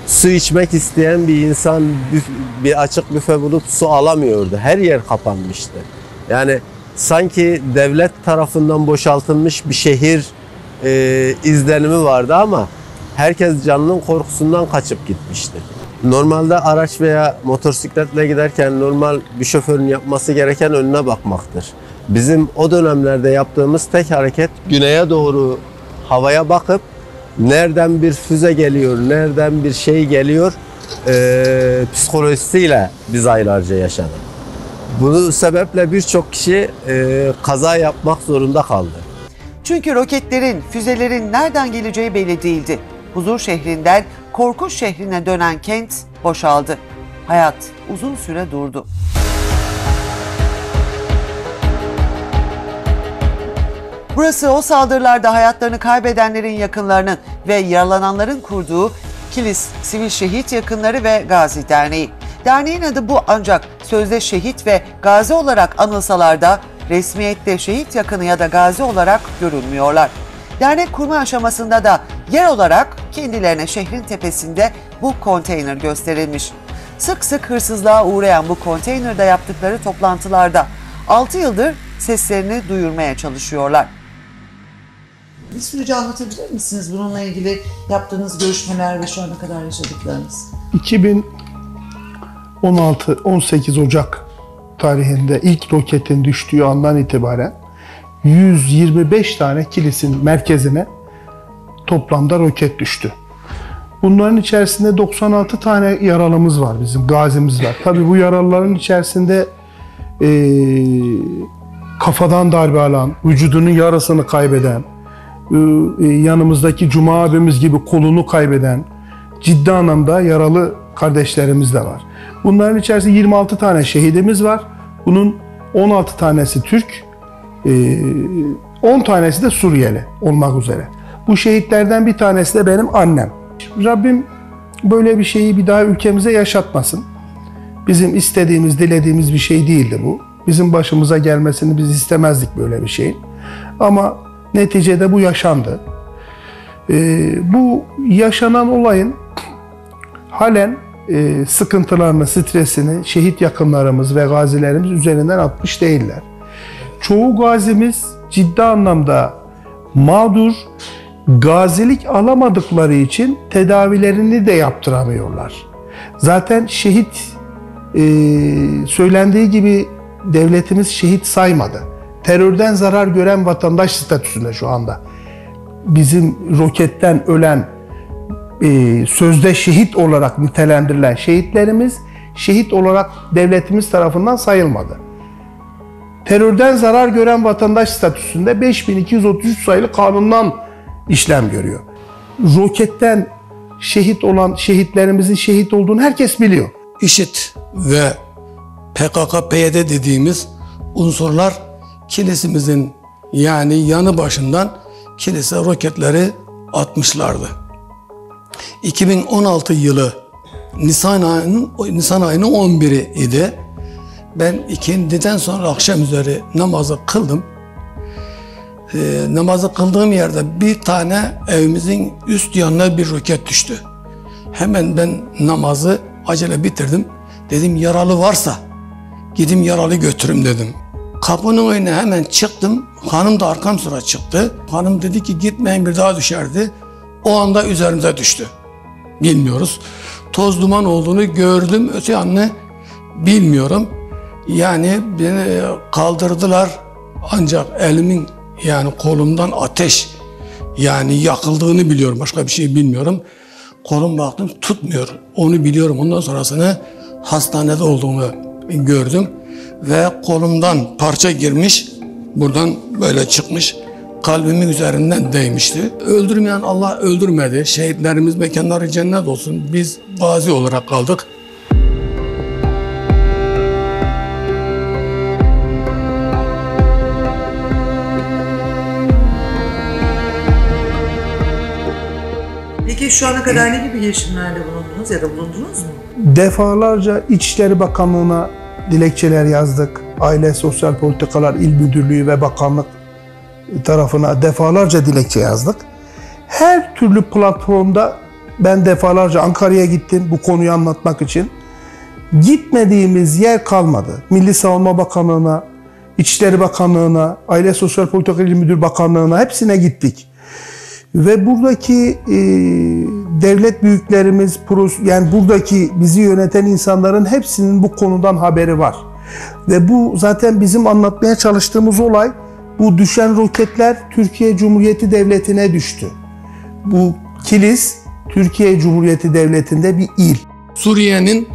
Su içmek isteyen bir insan büf- bir açık büfe bulup su alamıyordu. Her yer kapanmıştı. Yani sanki devlet tarafından boşaltılmış bir şehir e, izlenimi vardı ama herkes canının korkusundan kaçıp gitmişti. Normalde araç veya motosikletle giderken normal bir şoförün yapması gereken önüne bakmaktır. Bizim o dönemlerde yaptığımız tek hareket güneye doğru havaya bakıp nereden bir füze geliyor, nereden bir şey geliyor e, psikolojisiyle biz aylarca yaşadık. Bu sebeple birçok kişi e, kaza yapmak zorunda kaldı. Çünkü roketlerin, füzelerin nereden geleceği belli değildi. Huzur şehrinden korku şehrine dönen kent boşaldı. Hayat uzun süre durdu. Burası o saldırılarda hayatlarını kaybedenlerin yakınlarının ve yaralananların kurduğu Kilis Sivil Şehit Yakınları ve Gazi Derneği. Derneğin adı bu ancak sözde şehit ve gazi olarak anılsalar da resmiyette şehit yakını ya da gazi olarak görülmüyorlar. Dernek kurma aşamasında da yer olarak kendilerine şehrin tepesinde bu konteyner gösterilmiş. Sık sık hırsızlığa uğrayan bu konteynerde yaptıkları toplantılarda 6 yıldır seslerini duyurmaya çalışıyorlar. Bir sürece anlatabilir misiniz bununla ilgili yaptığınız görüşmeler ve şu ana kadar yaşadıklarınız? 2016-18 Ocak tarihinde ilk roketin düştüğü andan itibaren 125 tane kilisin merkezine toplamda roket düştü. Bunların içerisinde 96 tane yaralımız var bizim, gazimiz var. Tabii bu yaralıların içerisinde eee, kafadan darbe alan, vücudunun yarısını kaybeden, eee, yanımızdaki Cuma abimiz gibi kolunu kaybeden, ciddi anlamda yaralı kardeşlerimiz de var. Bunların içerisinde 26 tane şehidimiz var. Bunun 16 tanesi Türk, 10 tanesi de Suriyeli olmak üzere. Bu şehitlerden bir tanesi de benim annem. Rabbim böyle bir şeyi bir daha ülkemize yaşatmasın. Bizim istediğimiz, dilediğimiz bir şey değildi bu. Bizim başımıza gelmesini biz istemezdik böyle bir şeyin. Ama neticede bu yaşandı. Ee, bu yaşanan olayın halen e, sıkıntılarını, stresini şehit yakınlarımız ve gazilerimiz üzerinden atmış değiller. Çoğu gazimiz ciddi anlamda mağdur, gazilik alamadıkları için tedavilerini de yaptıramıyorlar. Zaten şehit e, söylendiği gibi devletimiz şehit saymadı. Terörden zarar gören vatandaş statüsünde şu anda. Bizim roketten ölen e, sözde şehit olarak nitelendirilen şehitlerimiz şehit olarak devletimiz tarafından sayılmadı. Terörden zarar gören vatandaş statüsünde 5233 sayılı kanundan işlem görüyor. Roketten şehit olan şehitlerimizin şehit olduğunu herkes biliyor. IŞİD ve PKK-PYD dediğimiz unsurlar kilisimizin yani yanı başından kilise roketleri atmışlardı. 2016 yılı Nisan ayının, Nisan ayının 11'i idi. Ben ikindiden sonra akşam üzeri namazı kıldım. Ee, namazı kıldığım yerde bir tane evimizin üst yanına bir roket düştü. Hemen ben namazı acele bitirdim. Dedim yaralı varsa gidim yaralı götürüm dedim. Kapının önüne hemen çıktım. Hanım da arkam sıra çıktı. Hanım dedi ki gitmeyin bir daha düşerdi. O anda üzerimize düştü. Bilmiyoruz. Toz duman olduğunu gördüm. Öte yanını bilmiyorum. Yani beni kaldırdılar. Ancak elimin yani kolumdan ateş yani yakıldığını biliyorum. Başka bir şey bilmiyorum. Kolum baktım tutmuyor. Onu biliyorum. Ondan sonrasını hastanede olduğumu gördüm. Ve kolumdan parça girmiş. Buradan böyle çıkmış. Kalbimin üzerinden değmişti. Öldürmeyen Allah öldürmedi. Şehitlerimiz mekanları cennet olsun. Biz gazi olarak kaldık. Şu ana kadar ne gibi girişimlerde bulundunuz ya da bulundunuz mu? Defalarca İçişleri Bakanlığı'na dilekçeler yazdık. Aile Sosyal Politikalar İl Müdürlüğü ve Bakanlık tarafına defalarca dilekçe yazdık. Her türlü platformda ben defalarca Ankara'ya gittim bu konuyu anlatmak için. Gitmediğimiz yer kalmadı. Milli Savunma Bakanlığı'na, İçişleri Bakanlığı'na, Aile Sosyal Politikalar İl Müdür Bakanlığı'na hepsine gittik. Ve buradaki e, devlet büyüklerimiz, yani buradaki bizi yöneten insanların hepsinin bu konudan haberi var. Ve bu zaten bizim anlatmaya çalıştığımız olay bu düşen roketler Türkiye Cumhuriyeti Devleti'ne düştü. Bu Kilis Türkiye Cumhuriyeti Devleti'nde bir il. Suriye'nin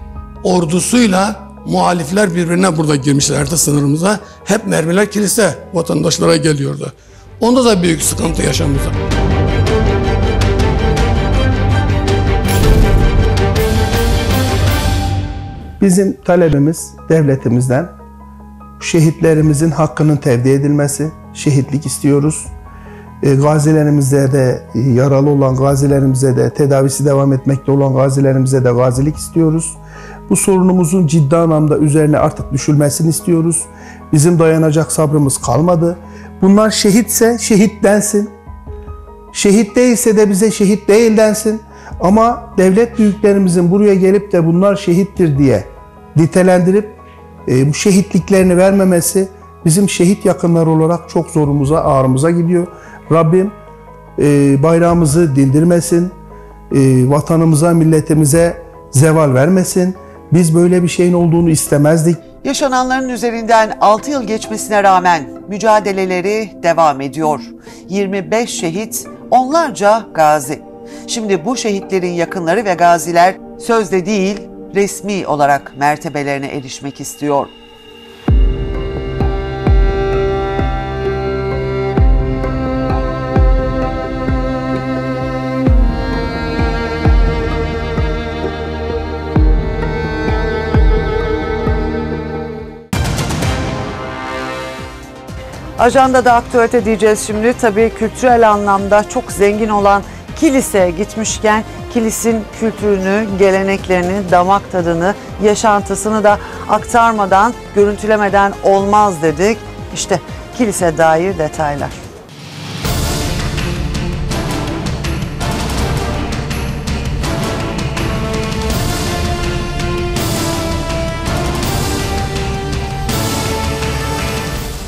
ordusuyla muhalifler birbirine burada girmişlerdi sınırımıza. Hep mermiler kilise vatandaşlara geliyordu. Onda da büyük sıkıntı yaşamışlar. Bizim talebimiz devletimizden şehitlerimizin hakkının tevdi edilmesi, şehitlik istiyoruz. E, gazilerimize de, yaralı olan gazilerimize de, tedavisi devam etmekte olan gazilerimize de gazilik istiyoruz. Bu sorunumuzun ciddi anlamda üzerine artık düşülmesini istiyoruz. Bizim dayanacak sabrımız kalmadı. Bunlar şehitse şehit densin. Şehit değilse de bize şehit değil densin. Ama devlet büyüklerimizin buraya gelip de bunlar şehittir diye nitelendirip e, bu şehitliklerini vermemesi bizim şehit yakınları olarak çok zorumuza, ağrımıza gidiyor. Rabbim e, bayrağımızı dindirmesin, e, vatanımıza, milletimize zeval vermesin. Biz böyle bir şeyin olduğunu istemezdik. Yaşananların üzerinden 6 yıl geçmesine rağmen mücadeleleri devam ediyor. 25 şehit, onlarca gazi. Şimdi bu şehitlerin yakınları ve gaziler sözde değil, resmi olarak mertebelerine erişmek istiyor. Ajandada aktualite diyeceğiz şimdi. Tabii kültürel anlamda çok zengin olan Kilis'e gitmişken Kilis'in kültürünü, geleneklerini, damak tadını, yaşantısını da aktarmadan, görüntülemeden olmaz dedik. İşte Kilis'e dair detaylar.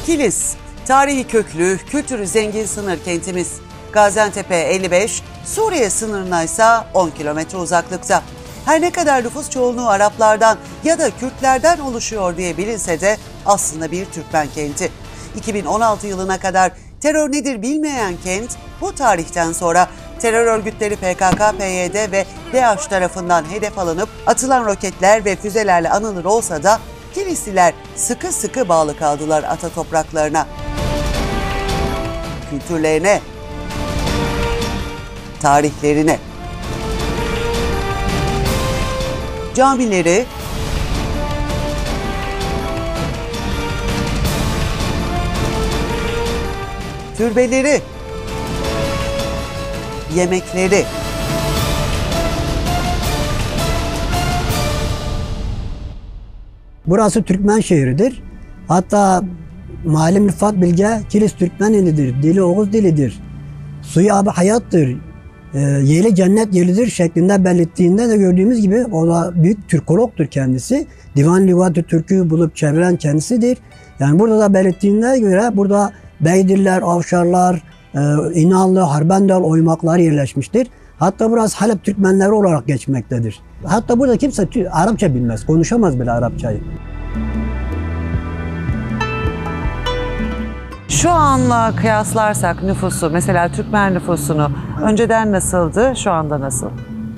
Kilis, tarihi köklü, kültürü zengin sınır kentimiz. Gaziantep'e 55, Suriye sınırına ise 10 kilometre uzaklıkta. Her ne kadar nüfus çoğunluğu Araplardan ya da Kürtlerden oluşuyor diye bilinse de aslında bir Türkmen kenti. 2016 yılına kadar terör nedir bilmeyen kent bu tarihten sonra terör örgütleri PKK, PYD ve DAEŞ tarafından hedef alınıp atılan roketler ve füzelerle anılır olsa da Kilisliler sıkı sıkı bağlı kaldılar ata topraklarına. Kültürlerine, tarihlerine. Camileri, türbeleri, yemekleri, Burası Türkmen şehridir. Hatta Malim Rıfat Bilge Kilis Türkmen ilidir. Dili Oğuz dilidir. Suyu abi hayattır. E, yeli cennet yelidir şeklinde belirttiğinde de gördüğümüz gibi o da büyük Türkologtur kendisi. Divan Lügatı Türk'ü bulup çeviren kendisidir. Yani burada da belirttiğine göre burada Beydiller, Avşarlar, e, İnanlı, Harbendal oymaklar yerleşmiştir. Hatta burası Halep Türkmenleri olarak geçmektedir. Hatta burada kimse Arapça bilmez, konuşamaz bile Arapçayı. Şu anla kıyaslarsak nüfusu, mesela Türkmen nüfusunu önceden nasıldı, şu anda nasıl?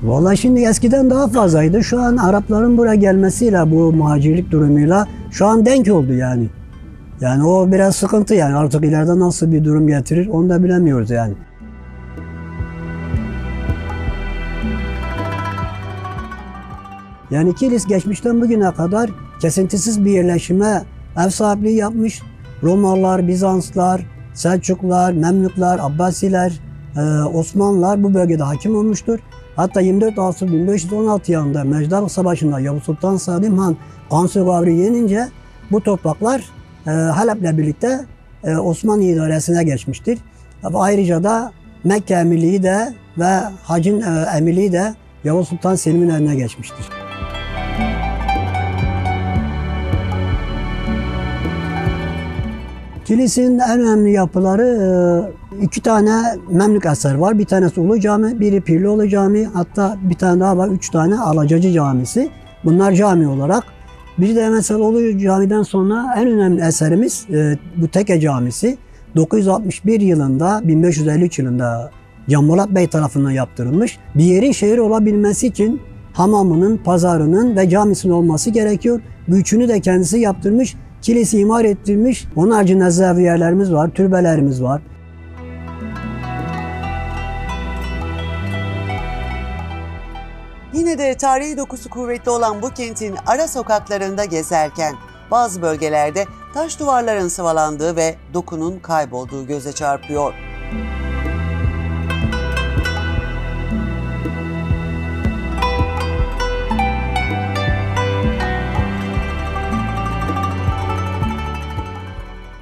Vallahi şimdi eskiden daha fazlaydı. Şu an Arapların buraya gelmesiyle bu muhacirlik durumuyla şu an denk oldu yani. Yani o biraz sıkıntı yani artık ileride nasıl bir durum getirir onu da bilemiyoruz yani. Yani Kilis geçmişten bugüne kadar kesintisiz bir yerleşime ev sahipliği yapmış. Romalılar, Bizanslar, Selçuklular, Memlükler, Abbasiler, e, Osmanlılar bu bölgede hakim olmuştur. Hatta 24 Ağustos 1516 yılında Mecdar Savaşı'nda Yavuz Sultan Salim Han Kansu Gavri yenince bu topraklar e, Halep'le birlikte e, Osmanlı idaresine geçmiştir. Ayrıca da Mekke emirliği de ve hacın emirliği de Yavuz Sultan Selim'in eline geçmiştir. Kilis'in en önemli yapıları e, iki tane Memlük eser var. Bir tanesi Ulu Cami, biri Pirlioğlu Cami, hatta bir tane daha var, üç tane Alacacı Camisi. Bunlar cami olarak. Bir de mesela Ulu Cami'den sonra en önemli eserimiz e, bu Teke Camisi. 961 yılında, 1553 yılında Can Polat Bey tarafından yaptırılmış. Bir yerin şehir olabilmesi için hamamının, pazarının ve camisinin olması gerekiyor. Bu üçünü de kendisi yaptırmış. Kilisi imar ettirmiş. Onun haricinde zaviyelerimiz var, türbelerimiz var. Yine de tarihi dokusu kuvvetli olan bu kentin ara sokaklarında gezerken bazı bölgelerde taş duvarların sıvalandığı ve dokunun kaybolduğu göze çarpıyor.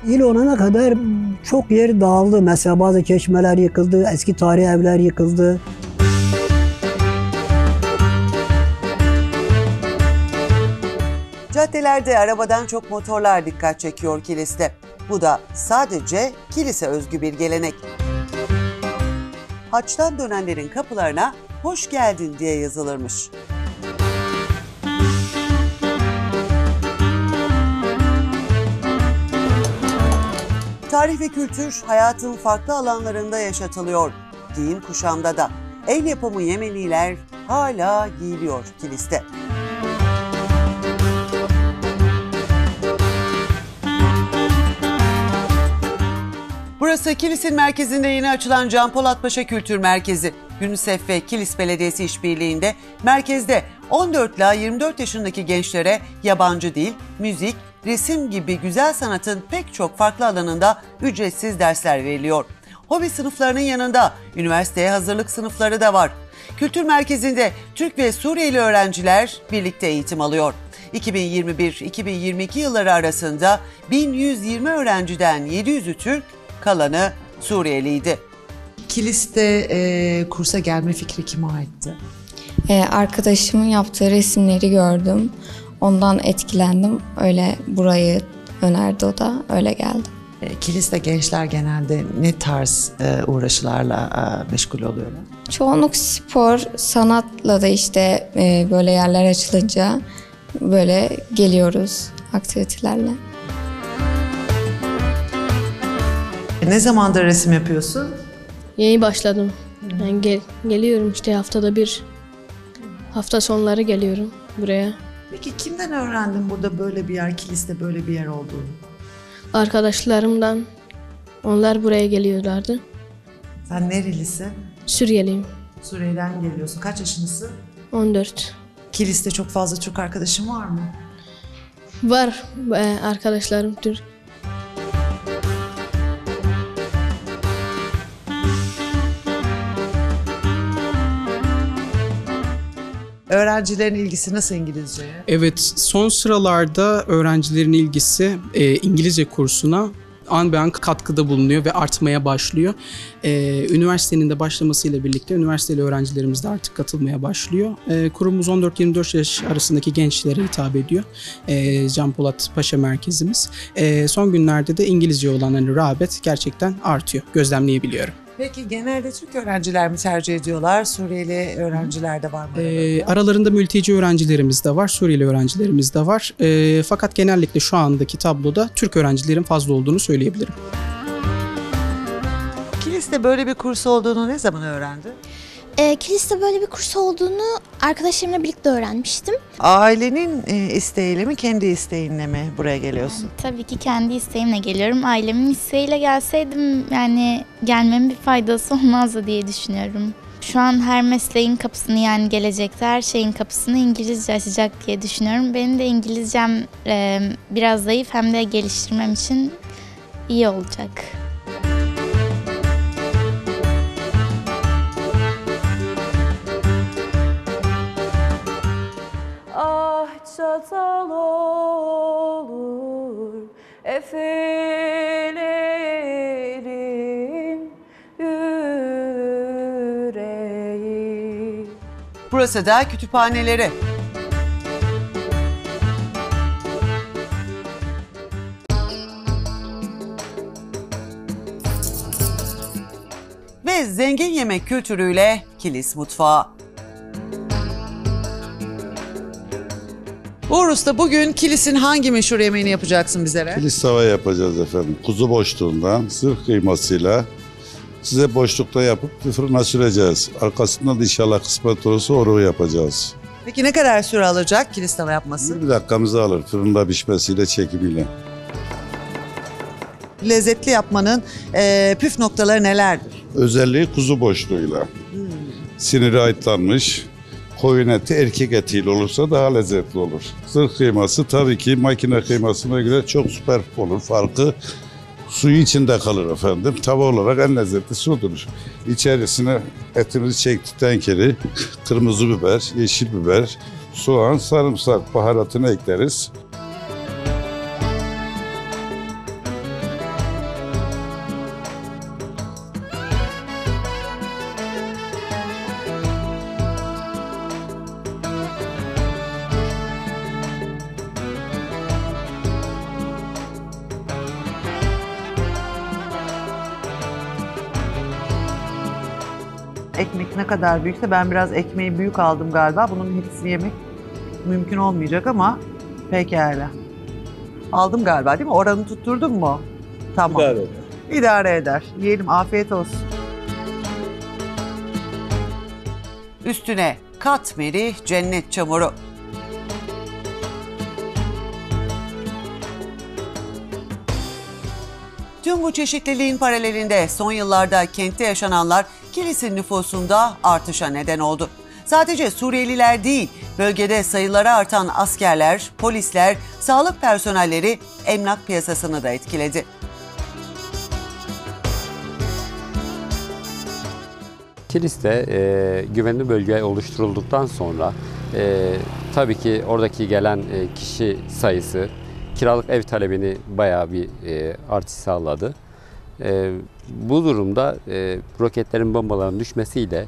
İl olana kadar çok yer dağıldı. Mesela bazı çeşmeler yıkıldı, eski tarihi evler yıkıldı. Caddelerde arabadan çok motorlar dikkat çekiyor kiliste. Bu da sadece kilise özgü bir gelenek. Haçtan dönenlerin kapılarına hoş geldin diye yazılırmış. Tarih ve kültür hayatın farklı alanlarında yaşatılıyor. Giyim kuşamda da. El yapımı Yemeniler hala giyiliyor kiliste. Burası Kilis'in merkezinde yeni açılan Can Polat Paşa Kültür Merkezi. UNICEF ve Kilis Belediyesi işbirliğinde merkezde 14 ila 24 yaşındaki gençlere yabancı dil, müzik, resim gibi güzel sanatın pek çok farklı alanında ücretsiz dersler veriliyor. Hobi sınıflarının yanında üniversiteye hazırlık sınıfları da var. Kültür merkezinde Türk ve Suriyeli öğrenciler birlikte eğitim alıyor. 2021-2022 yılları arasında 1120 öğrenciden 700'ü Türk, kalanı Suriyeliydi. Kilis'te e, kursa gelme fikri kime aitti? Ee, arkadaşımın yaptığı resimleri gördüm. Ondan etkilendim. Öyle burayı önerdi o da. Öyle geldim. E, Kilis'te gençler genelde ne tarz e, uğraşılarla e, meşgul oluyorlar? Çoğunluk spor, sanatla da işte böyle yerler açılınca böyle geliyoruz aktivitelerle. Ne zamandır resim yapıyorsun? Yeni başladım. Ben gel, geliyorum işte haftada bir. Hafta sonları geliyorum buraya. Peki kimden öğrendin burada böyle bir yer, Kilis'te böyle bir yer olduğunu? Arkadaşlarımdan onlar buraya geliyorlardı. Sen nerelisin? Suriyeliyim. Suriye'den geliyorsun. Kaç yaşındasın? 14. Kilis'te çok fazla Türk arkadaşın var mı? Var e, arkadaşlarım Türk. Öğrencilerin ilgisi nasıl İngilizceye? Evet, son sıralarda öğrencilerin ilgisi e, İngilizce kursuna an be an katkıda bulunuyor ve artmaya başlıyor. E, üniversitenin de başlamasıyla birlikte üniversiteli öğrencilerimiz de artık katılmaya başlıyor. E, kurumumuz 14-24 yaş arasındaki gençlere hitap ediyor. E, Can Polat Paşa merkezimiz. E, son günlerde de İngilizce olan hani rağbet gerçekten artıyor. Gözlemleyebiliyorum. Peki genelde Türk öğrenciler mi tercih ediyorlar? Suriyeli öğrenciler de var mı? E, aralarında mülteci öğrencilerimiz de var, Suriyeli öğrencilerimiz de var. E, fakat genellikle şu andaki tabloda Türk öğrencilerin fazla olduğunu söyleyebilirim. Kilis'te böyle bir kurs olduğunu ne zaman öğrendin? E, kiliste böyle bir kurs olduğunu arkadaşlarımla birlikte öğrenmiştim. Ailenin e, isteğiyle mi, kendi isteğinle mi buraya geliyorsun? Tabii ki kendi isteğimle geliyorum. Ailemin isteğiyle gelseydim yani gelmemin bir faydası olmazdı diye düşünüyorum. Şu an her mesleğin kapısını yani gelecekte her şeyin kapısını İngilizce açacak diye düşünüyorum. Benim de İngilizcem e, biraz zayıf hem de geliştirmem için iyi olacak. çatal olur Efelerin yüreği Burası da kütüphaneleri. Ve zengin yemek kültürüyle Kilis Mutfağı. Uğur Usta bugün Kilis'in hangi meşhur yemeğini yapacaksın bizlere? Kilis tava yapacağız efendim. Kuzu boşluğundan sırf kıymasıyla size boşlukta yapıp fırına süreceğiz. Arkasından da inşallah kısmet olursa oruğu yapacağız. Peki ne kadar süre alacak Kilis tava yapması? Bir dakikamızı alır fırında pişmesiyle çekimiyle. Lezzetli yapmanın eee, püf noktaları nelerdir? Özelliği kuzu boşluğuyla. Siniri ayıtlanmış. Koyun eti erkek etiyle olursa daha lezzetli olur. Sırf kıyması tabii ki makine kıymasına göre çok süper olur. Farkı suyu içinde kalır efendim. Tava olarak en lezzetli sudur. İçerisine etimizi çektikten kere kırmızı biber, yeşil biber, soğan, sarımsak baharatını ekleriz. Kadar büyükse ben biraz ekmeği büyük aldım galiba. Bunun hepsini yemek mümkün olmayacak ama pekala. Aldım galiba değil mi? Oranı tutturdun mu? Tamam. İdare eder. İdare eder. Yiyelim afiyet olsun. Üstüne katmeri cennet çamuru. Tüm bu çeşitliliğin paralelinde son yıllarda kentte yaşananlar Kilis'in nüfusunda artışa neden oldu. Sadece Suriyeliler değil, bölgede sayıları artan askerler, polisler, sağlık personelleri emlak piyasasını da etkiledi. Kilis'te e, güvenli bölge oluşturulduktan sonra e, tabii ki oradaki gelen e, kişi sayısı kiralık ev talebini bayağı bir e, artış sağladı. E, bu durumda e, roketlerin bombaların düşmesiyle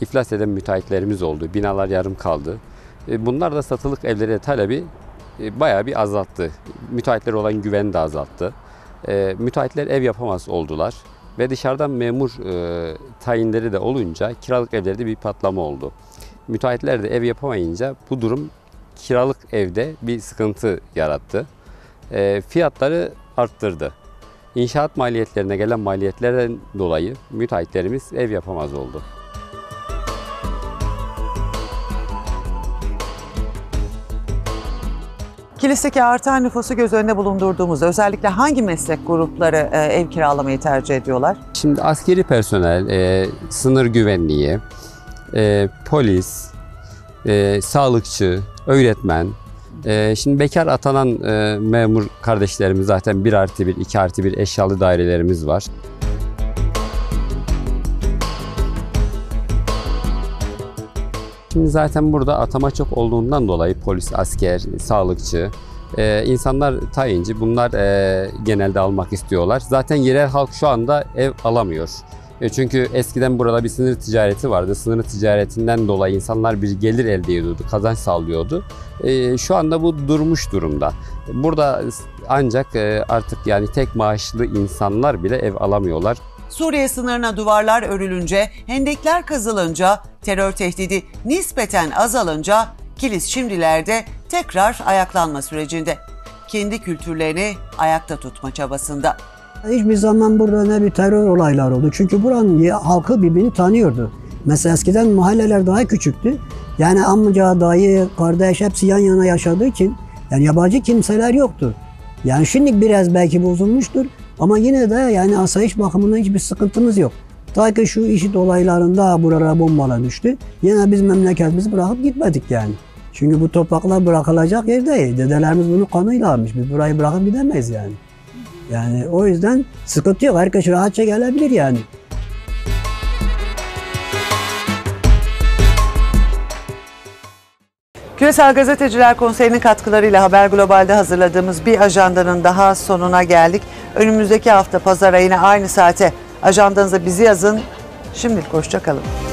iflas eden müteahhitlerimiz oldu. Binalar yarım kaldı. E, bunlar da satılık evlere talebi e, bayağı bir azalttı. Müteahhitlere olan güveni de azalttı. E, müteahhitler ev yapamaz oldular. Ve dışarıdan memur e, tayinleri de olunca kiralık evlerde bir patlama oldu. Müteahhitler de ev yapamayınca bu durum kiralık evde bir sıkıntı yarattı. E, fiyatları arttırdı. İnşaat maliyetlerine gelen maliyetlerden dolayı müteahhitlerimiz ev yapamaz oldu. Kilis'teki artan nüfusu göz önünde bulundurduğumuzda özellikle hangi meslek grupları e, ev kiralamayı tercih ediyorlar? Şimdi askeri personel, e, sınır güvenliği, e, polis, e, sağlıkçı, öğretmen, e, şimdi bekar atanan e, memur kardeşlerimiz zaten 1 artı 1, 2 artı 1 eşyalı dairelerimiz var. Şimdi zaten burada atama çok olduğundan dolayı polis, asker, sağlıkçı, e, insanlar tayinci bunlar e, genelde almak istiyorlar. Zaten yerel halk şu anda ev alamıyor. E, çünkü eskiden burada bir sınır ticareti vardı. Sınır ticaretinden dolayı insanlar bir gelir elde ediyordu, kazanç sağlıyordu. E, şu anda bu durmuş durumda. Burada ancak e, artık yani tek maaşlı insanlar bile ev alamıyorlar. Suriye sınırına duvarlar örülünce, hendekler kazılınca, terör tehdidi nispeten azalınca Kilis şimdilerde tekrar ayaklanma sürecinde. Kendi kültürlerini ayakta tutma çabasında. Hiçbir zaman burada ne bir terör olaylar oldu. Çünkü buranın halkı birbirini tanıyordu. Mesela eskiden mahalleler daha küçüktü. Yani amca, dayı, kardeş hepsi yan yana yaşadığı için yani yabancı kimseler yoktu. Yani şimdi biraz belki bozulmuştur ama yine de yani asayiş bakımından hiçbir sıkıntımız yok. Ta ki şu işit olaylarında buralara bombalar düştü. Yine biz memleketimizi bırakıp gitmedik yani. Çünkü bu topraklar bırakılacak yer değil. Dedelerimiz bunu kanıyla almış. Biz burayı bırakıp gidemeyiz yani. Yani o yüzden sıkıntı yok. Herkes rahatça gelebilir yani. Küresel Gazeteciler Konseyi'nin katkılarıyla Haber Global'de hazırladığımız bir ajandanın daha sonuna geldik. Önümüzdeki hafta pazar yine aynı saate ajandanıza bizi yazın. Şimdilik hoşçakalın.